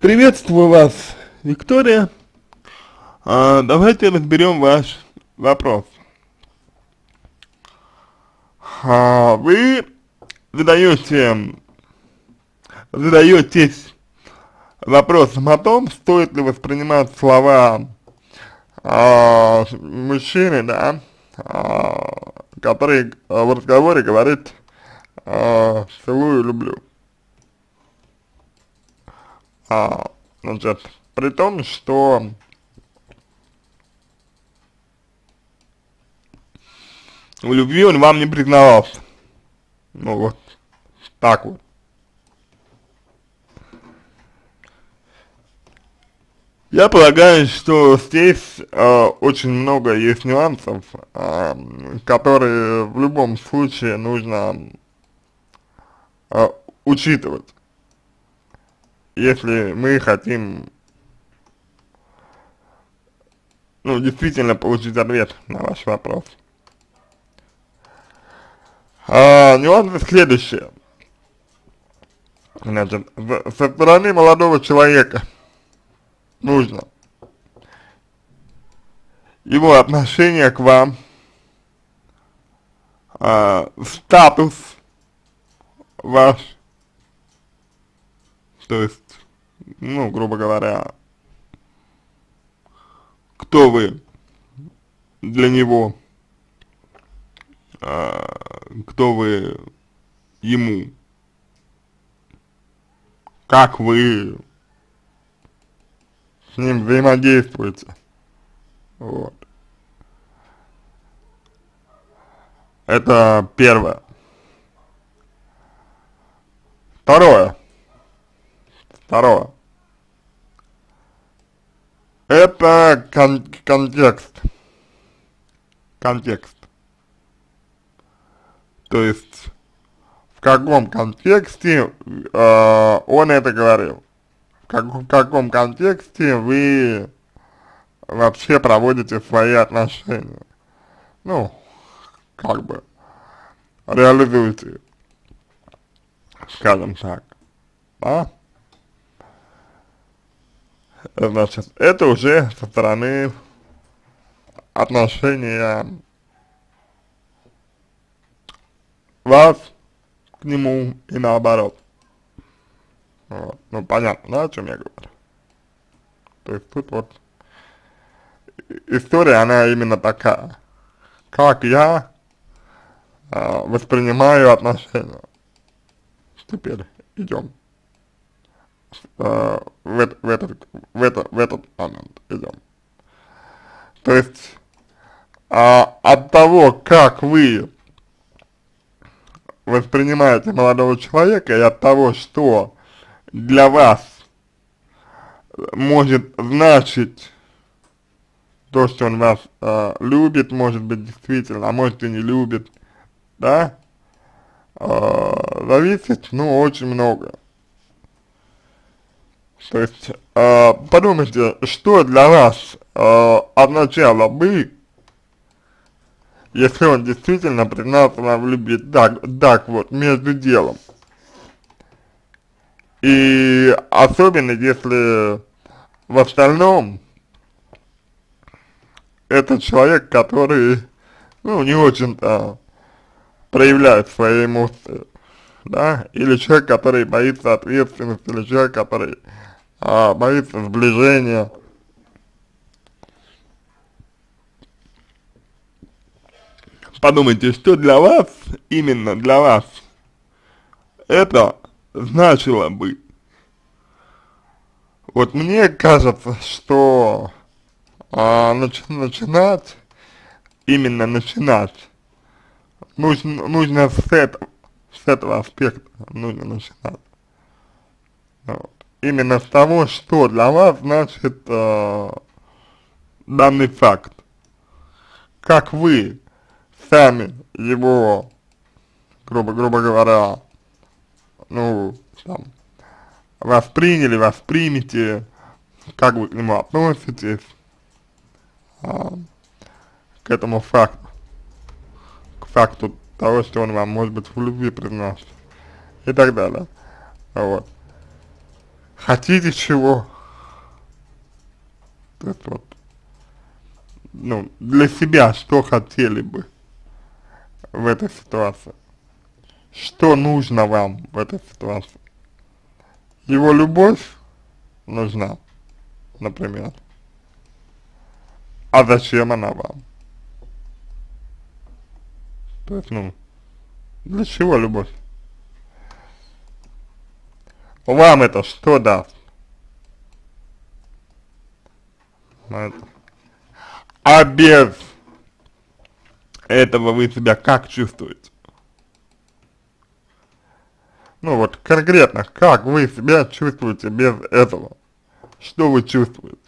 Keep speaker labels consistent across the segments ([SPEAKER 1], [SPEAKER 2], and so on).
[SPEAKER 1] Приветствую вас, Виктория. А, давайте разберем ваш вопрос. А, вы задаете, задаетесь вопросом о том, стоит ли воспринимать слова а, мужчины, да, а, который в разговоре говорит а, целую, люблю. А, значит, при том, что в любви он вам не признавался. Ну вот, так вот. Я полагаю, что здесь э, очень много есть нюансов, э, которые в любом случае нужно э, учитывать, если мы хотим, ну, действительно получить ответ на ваш вопрос. А, нюансы следующие. Значит, со стороны молодого человека нужно его отношение к вам, а, статус ваш, то есть, ну, грубо говоря, кто вы для него, а, кто вы ему, как вы с ним взаимодействуете. Вот. Это первое. Второе. Второе. Это кон контекст. Контекст. То есть, в каком контексте э, он это говорил как, в каком контексте вы вообще проводите свои отношения. Ну, как бы, реализуете, скажем так, да? Значит, это уже со стороны отношения вас к нему и наоборот. Вот. Ну, понятно, да, о чем я говорю? То есть тут вот история, она именно такая. Как я э, воспринимаю отношения. Теперь идем. Э, в, этот, в, это, в этот момент идем. То есть э, от того, как вы воспринимаете молодого человека и от того, что для вас может значить то, что он вас э, любит, может быть, действительно, а может и не любит, да, э, зависит, ну, очень много. То есть, э, подумайте, что для вас э, от начала бы, если он действительно признался вам в любви, так, так вот, между делом. И особенно если в остальном это человек, который, ну, не очень-то проявляет свои эмоции, да, или человек, который боится ответственности, или человек, который а, боится сближения. Подумайте, что для вас, именно для вас, это значило бы. Вот мне кажется, что а, нач, начинать, именно начинать, нужно, нужно с этого, с этого аспекта нужно начинать. Вот. Именно с того, что для вас значит э, данный факт. Как вы сами его, грубо, грубо говоря, ну, там, восприняли, воспримете, как вы к нему относитесь, а, к этому факту, к факту того, что он вам, может быть, в любви признался, и так далее, вот. Хотите чего, есть вот, ну, для себя что хотели бы в этой ситуации, что нужно вам в этой ситуации. Его любовь нужна, например. А зачем она вам? То есть, ну, для чего любовь? Вам это что даст? А без этого вы себя как чувствуете? Ну вот конкретно, как вы себя чувствуете без этого? Что вы чувствуете?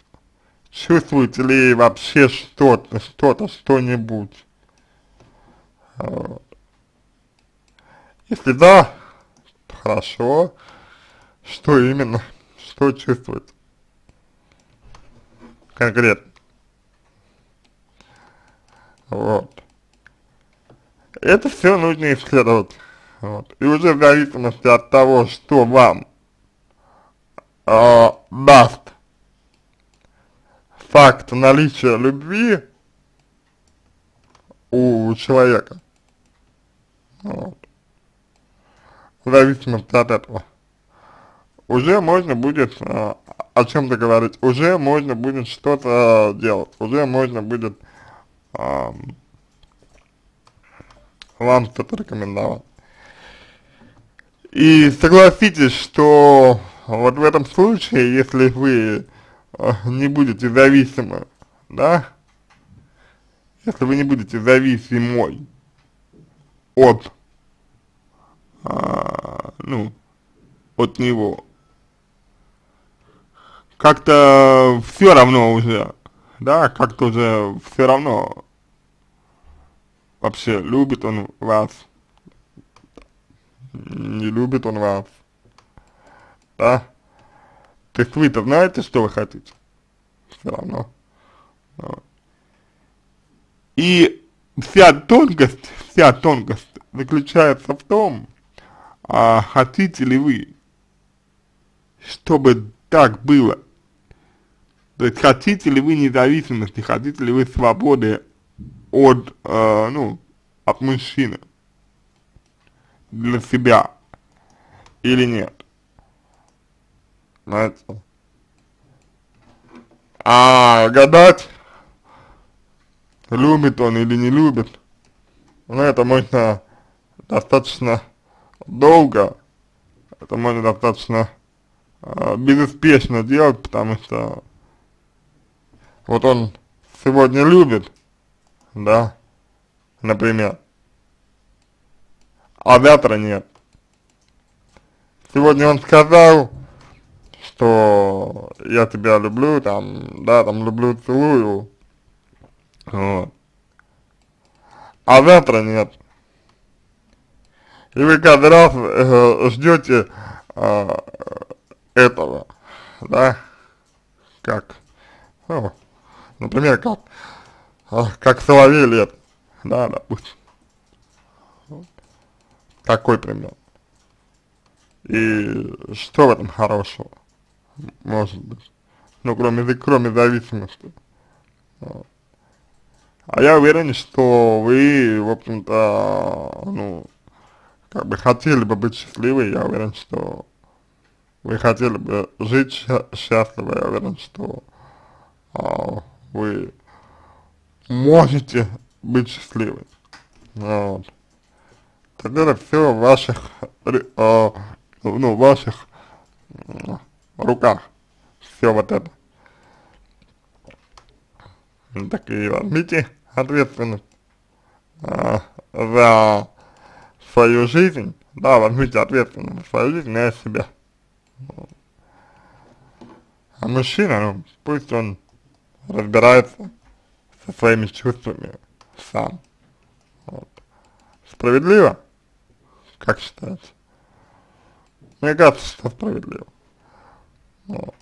[SPEAKER 1] Чувствуете ли вообще что-то, что-то, что-нибудь? Если да, то хорошо. Что именно? Что чувствует? Конкретно. Вот. Это все нужно исследовать. Вот. И уже в зависимости от того, что вам э, даст факт наличия любви у человека, вот, в зависимости от этого, уже можно будет э, о чем-то говорить, уже можно будет что-то делать, уже можно будет э, вам что-то рекомендовать. И согласитесь, что вот в этом случае, если вы э, не будете зависимы, да, если вы не будете зависимой от, а, ну, от него, как-то все равно уже, да, как-то уже все равно вообще любит он вас не любит он вас, да? То есть вы-то знаете, что вы хотите? Все равно. Вот. И вся тонкость, вся тонкость заключается в том, а хотите ли вы, чтобы так было. То есть хотите ли вы независимости, хотите ли вы свободы от, э, ну, от мужчины для себя или нет. Знаете? А гадать, любит он или не любит, ну это можно достаточно долго, это можно достаточно э, безуспешно делать, потому что вот он сегодня любит, да, например, а завтра нет. Сегодня он сказал, что я тебя люблю, там, да, там, люблю, целую, вот. А завтра нет. И вы каждый раз э, ждете э, этого, да, как, ну, например, как, э, как соловей лет, да, допустим. Такой пример. И что в этом хорошего? Может быть. Ну, кроме, кроме зависимости. А я уверен, что вы, в общем-то, ну, как бы хотели бы быть счастливы, я уверен, что вы хотели бы жить счастливо, я уверен, что а, вы можете быть счастливы. Вот тогда все в ваших, э, ну, в ваших э, руках, все вот это. Так и возьмите ответственность э, за свою жизнь, да, возьмите ответственность за свою жизнь на себя. А мужчина, ну, пусть он разбирается со своими чувствами сам. Вот. Справедливо? Как считаете? Мне кажется, что справедливо. Вот.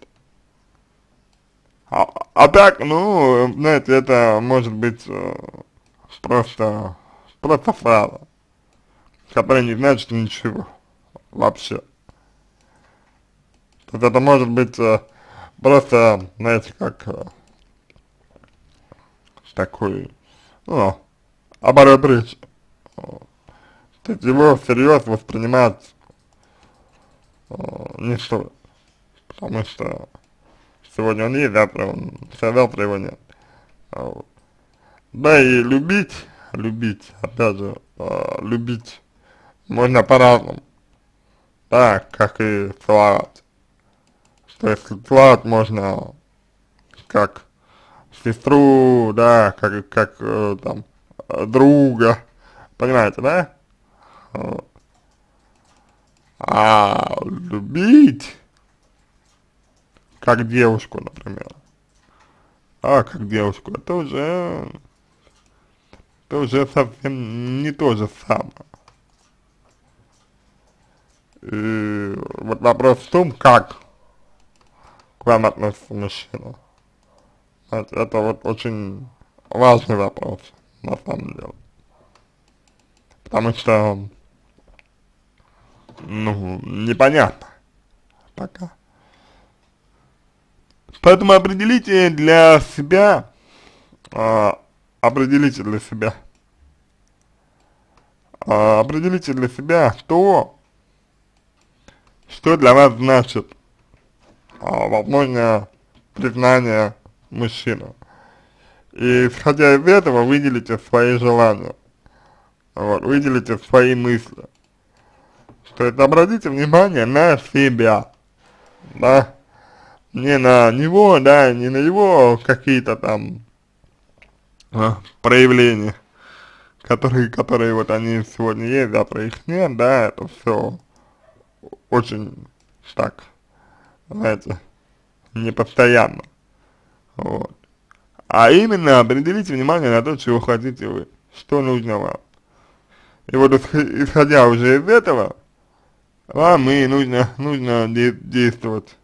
[SPEAKER 1] А, а так, ну, знаете, это может быть э, просто, просто фраза, которая не значит ничего вообще. Есть это может быть э, просто, знаете, как э, такой, ну, оборот речи. То есть его всерьез воспринимать э, не стоит. Потому что сегодня он есть, завтра он, завтра его нет. Вот. Да и любить, любить, опять же, э, любить можно по-разному. Да, как и целовать. То есть целовать можно как сестру, да, как, как э, там, друга, понимаете, да? А любить, как девушку, например, а как девушку, это уже, это уже совсем не то же самое. И вот вопрос в том, как к вам относится мужчина. Это, это вот очень важный вопрос, на самом деле. Потому что, ну, непонятно пока. Поэтому определите для себя, э, определите для себя, э, определите для себя то, что для вас значит э, возможно признание мужчину. И исходя из этого выделите свои желания, вот, выделите свои мысли. То есть обратите внимание на себя, да, не на него, да, не на его какие-то там а, проявления, которые, которые вот они сегодня есть, завтра их нет, да, это все очень так, знаете, непостоянно. Вот. А именно определите внимание на то, чего хотите вы, что нужно вам. И вот исходя уже из этого, вам и нужно, нужно де действовать.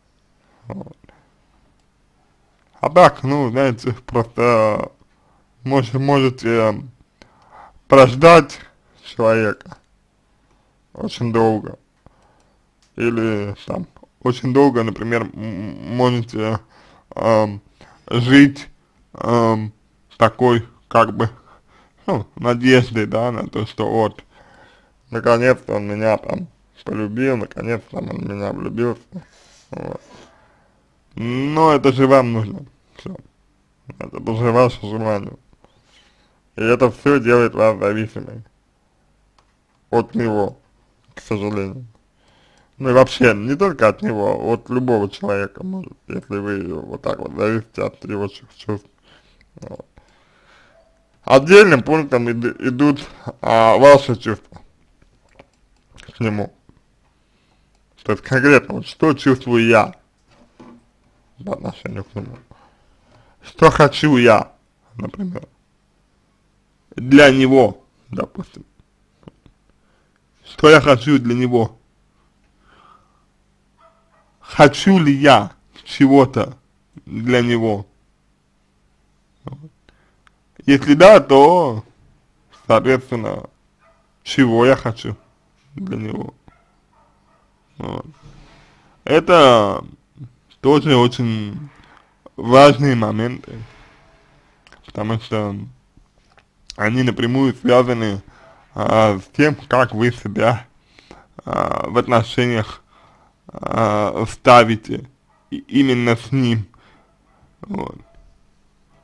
[SPEAKER 1] Вот. А так, ну, знаете, просто мож, можете прождать человека очень долго. Или там очень долго, например, можете эм, жить эм, такой, как бы, ну, надеждой, да, на то, что вот, наконец-то он меня там полюбил, наконец-то он меня влюбился, вот. Но это же вам нужно, все, это уже ваше желание. И это все делает вас зависимой от него, к сожалению. Ну и вообще, не только от него, от любого человека, может, если вы вот так вот зависите от его чувств. Вот. Отдельным пунктом ид идут а, ваши чувства к нему. То есть конкретно, вот что чувствую я по отношению к нему. Что хочу я, например, для него, допустим. Что я хочу для него хочу ли я чего-то для него. Если да, то, соответственно, чего я хочу для него. Вот. Это тоже очень важные моменты, потому что они напрямую связаны а, с тем, как вы себя а, в отношениях э, ставите именно с ним. Вот.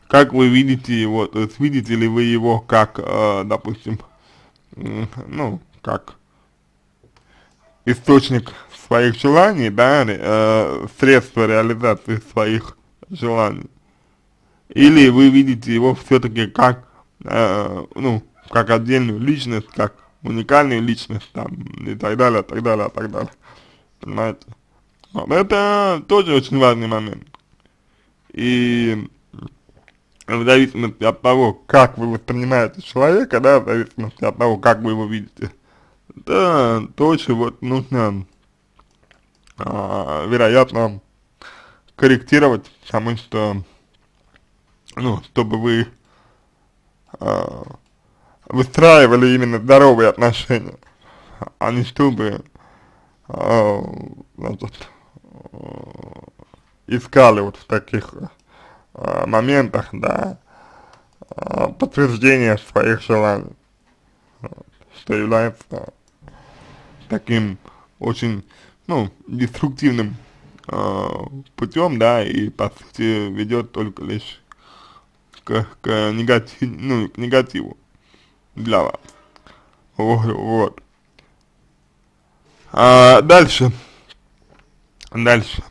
[SPEAKER 1] Как вы видите его, то есть видите ли вы его как, э, допустим, э, ну, как источник своих желаний, да, э, средство реализации своих желаний. Или вы видите его все-таки как, э, ну, как отдельную личность, как уникальную личность, там, и так далее, так далее, так далее понимаете? Вот, это тоже очень важный момент. И в зависимости от того, как вы воспринимаете человека, да, в зависимости от того, как вы его видите, это тоже вот нужно, а, вероятно, корректировать, потому что, ну, чтобы вы а, выстраивали именно здоровые отношения, а не чтобы значит, искали вот в таких э, моментах, да, э, подтверждение своих желаний, что является таким очень, ну, деструктивным э, путем, да, и по сути ведет только лишь к, к, негатив, ну, к негативу для вас. Вот. вот. А, дальше. Дальше.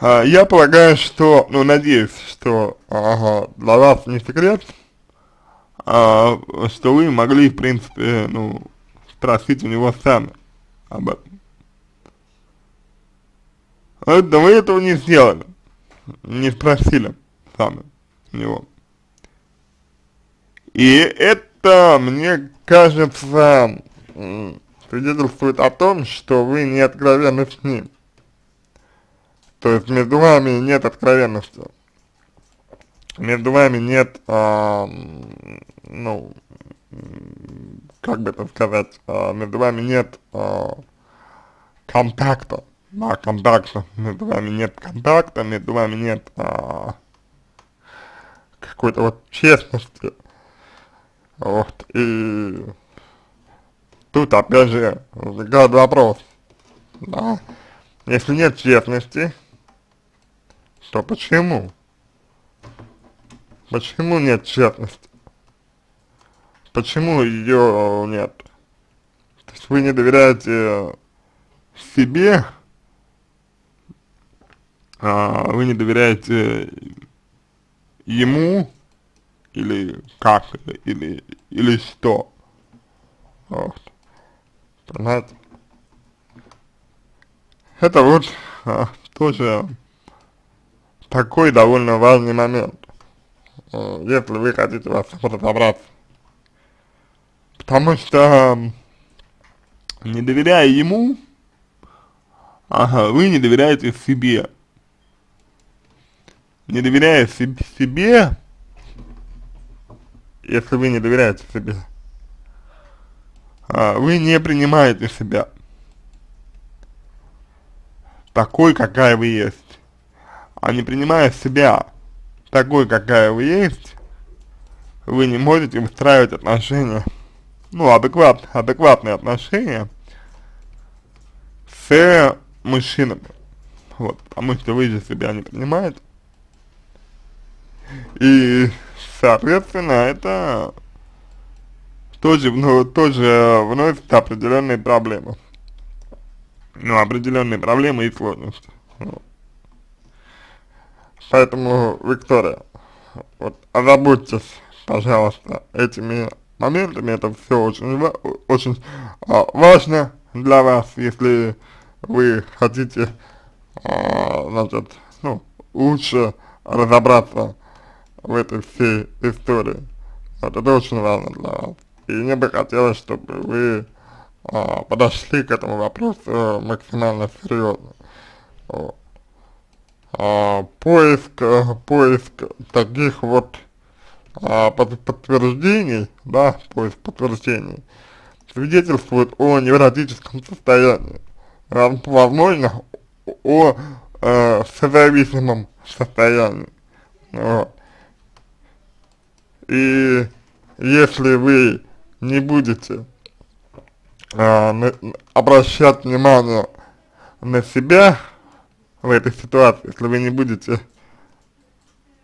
[SPEAKER 1] А, я полагаю, что, ну, надеюсь, что ага, для вас не секрет, а, что вы могли, в принципе, ну, спросить у него сами об этом. Это вы этого не сделали, не спросили сами у него. И это, мне кажется, свидетельствует о том, что вы не откровенны с ним. То есть между вами нет откровенности. Между вами нет, а, ну, как бы это сказать, а, между вами нет а, контакта, да, контакта, между вами нет контакта, между вами нет а, какой-то вот честности, вот, и тут опять же возникает вопрос, да, если нет честности, то почему? Почему нет честности? Почему ее нет? То есть вы не доверяете себе, а вы не доверяете ему, или как, или, или что. Вот. Понимаете? Это вот а, тоже такой довольно важный момент, если вы хотите всем разобраться. Потому что, не доверяя ему, ага, вы не доверяете себе. Не доверяя себе, если вы не доверяете себе, вы не принимаете себя такой, какая вы есть. А не принимая себя такой, какая вы есть, вы не можете выстраивать отношения, ну, адекват, адекватные отношения с мужчинами, вот, потому что вы же себя не принимаете, и, соответственно, это тоже, ну, тоже вносит определенные проблемы, ну, определенные проблемы и сложности. Поэтому, Виктория, вот озаботьтесь, пожалуйста, этими моментами, это все очень, очень а, важно для вас, если вы хотите, а, значит, ну, лучше разобраться в этой всей истории. Вот это очень важно для вас. И мне бы хотелось, чтобы вы а, подошли к этому вопросу максимально серьезно. А, поиск, а, поиск таких вот а, под, подтверждений, да, поиск подтверждений, свидетельствует о невротическом состоянии, возможно, о э, созависимом состоянии. Вот. И если вы не будете э, обращать внимание на себя, в этой ситуации, если вы не будете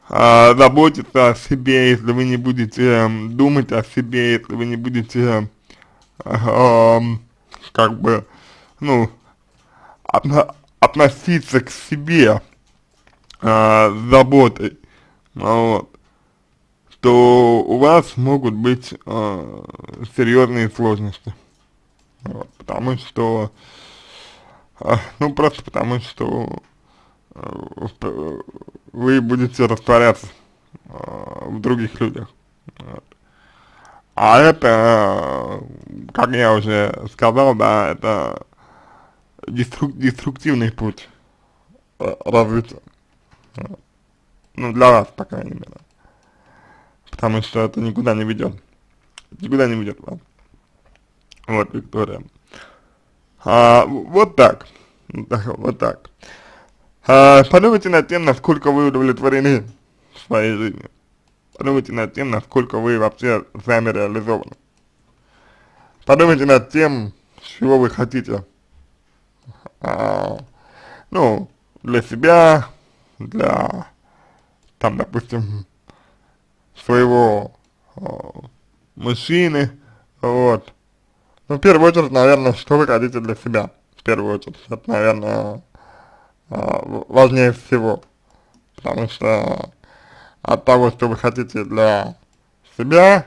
[SPEAKER 1] а, заботиться о себе, если вы не будете э, думать о себе, если вы не будете э, как бы, ну, отно относиться к себе э, с заботой, вот, то у вас могут быть э, серьезные сложности, вот, потому что, э, ну, просто потому что вы будете растворяться э, в других людях. А это, как я уже сказал, да, это деструк деструктивный путь э, развития. Ну, для вас, по крайней мере. Потому что это никуда не ведет. Никуда не ведет вас. Вот, Виктория. А, вот. Так, вот так. А, подумайте над тем, насколько вы удовлетворены своей жизнью. Подумайте над тем, насколько вы вообще сами реализованы. Подумайте над тем, чего вы хотите. А, ну, для себя, для, там, допустим, своего а, мужчины, вот. Ну, в первую очередь, наверное, что вы хотите для себя, в первую очередь, это, наверное, а, важнее всего, потому что от того, что вы хотите для себя,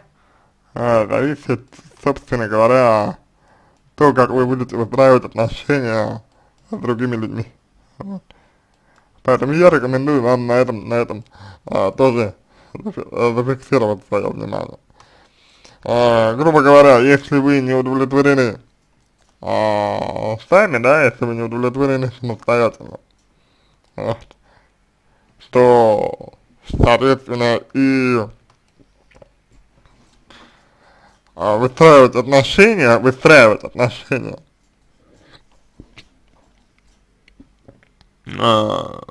[SPEAKER 1] а, зависит, собственно говоря, то, как вы будете выстраивать отношения с другими людьми. Вот. Поэтому я рекомендую вам на этом, на этом а, тоже зафиксировать свое внимание. А, грубо говоря, если вы не удовлетворены а, сами, да, если вы не удовлетворены самостоятельно, вот, то, соответственно, и а, выстраивать отношения, выстраивать отношения а,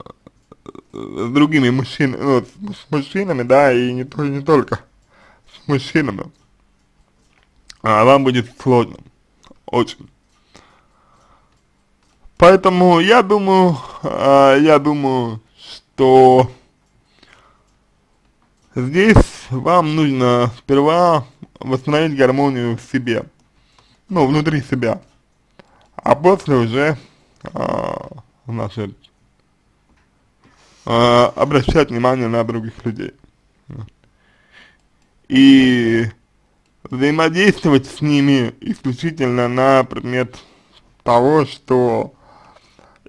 [SPEAKER 1] с другими мужчинами, ну, с мужчинами, да, и не, не только с мужчинами, а вам будет сложно, очень. Поэтому я думаю, а, я думаю, что здесь вам нужно сперва восстановить гармонию в себе, ну, внутри себя, а после уже, а, значит, а, обращать внимание на других людей. И взаимодействовать с ними исключительно на предмет того, что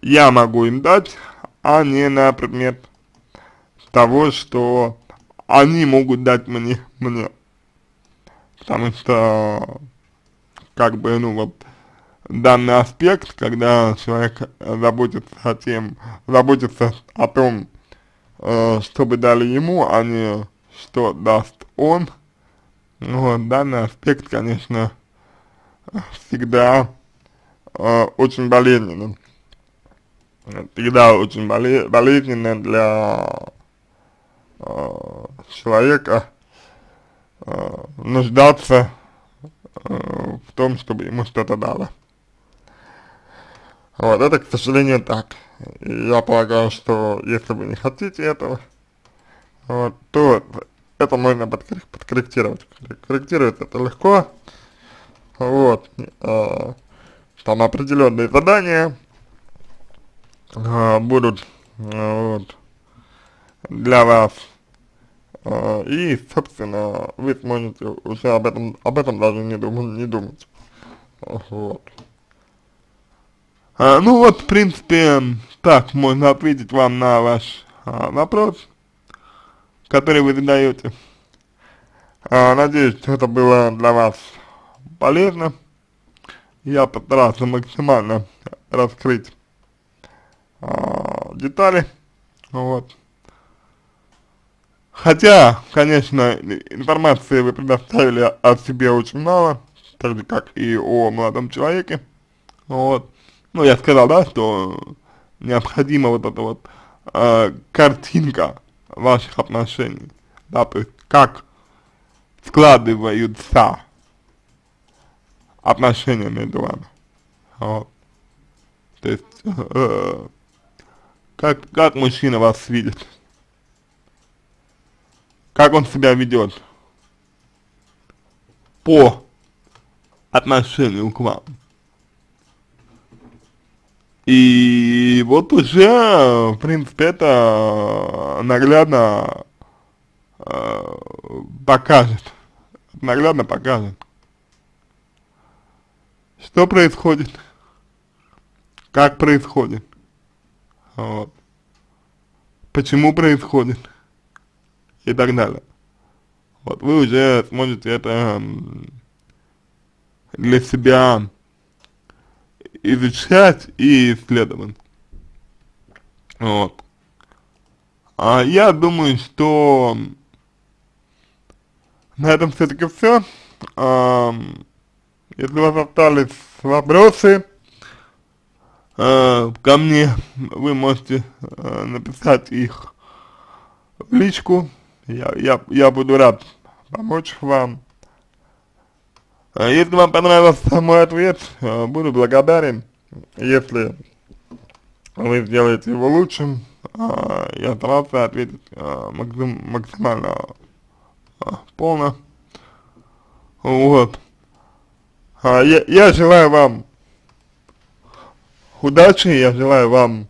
[SPEAKER 1] я могу им дать, а не на предмет того, что они могут дать мне, мне. Потому что, как бы, ну вот, данный аспект, когда человек заботится о тем, заботится о том, э, чтобы дали ему, а не что даст он, ну, вот, данный аспект, конечно, всегда э, очень болезненный. Всегда очень боле болезненно для э, человека э, нуждаться э, в том, чтобы ему что-то дало. Вот, это, к сожалению, так. Я полагаю, что если вы не хотите этого, вот, то это можно подкорректировать. Корректировать это легко. Вот. Э, там определенные задания э, будут э, вот, для вас. Э, и, собственно, вы сможете уже об этом, об этом даже не, дум, не думать. Вот. А, ну вот, в принципе, так можно ответить вам на ваш а, вопрос, который вы задаете. А, надеюсь, это было для вас полезно. Я постарался максимально раскрыть а, детали, вот. Хотя, конечно, информации вы предоставили о себе очень мало, так же, как и о молодом человеке, вот ну, я сказал, да, что необходима вот эта вот э, картинка ваших отношений, да, то есть как складываются отношения между вами, вот. То есть, э, как, как мужчина вас видит, как он себя ведет по отношению к вам. И вот уже, в принципе, это наглядно э, покажет, наглядно покажет, что происходит, как происходит, вот, почему происходит? И так далее. Вот вы уже сможете это для себя изучать и исследовать. Вот. А я думаю, что на этом все-таки все. А, если у вас остались вопросы, э, ко мне, вы можете э, написать их в личку, я, я, я буду рад помочь вам. А Если вам понравился мой ответ, э, буду благодарен, если вы сделаете его лучшим, э, я старался ответить максим, максимально полно. Вот. А, я, желаю вам удачи, я желаю вам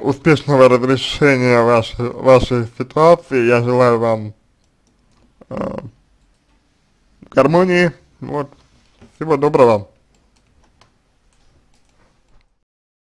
[SPEAKER 1] успешного разрешения вашей, вашей ситуации, я желаю вам гармонии, вот, всего доброго.